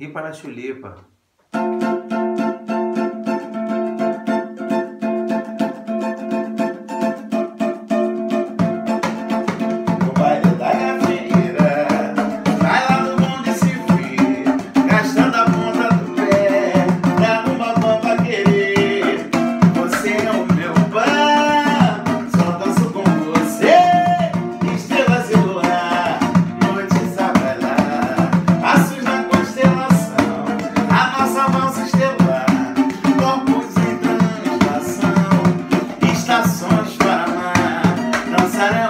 Ripa na chulipa. Sana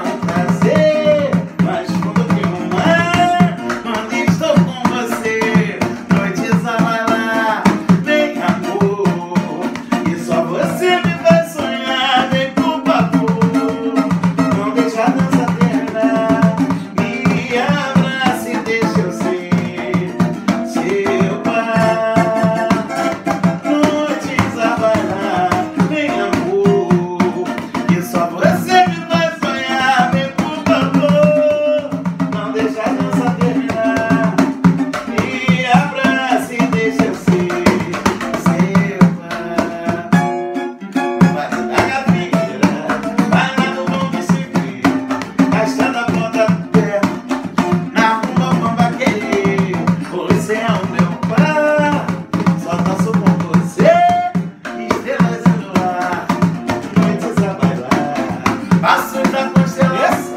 Esse